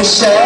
you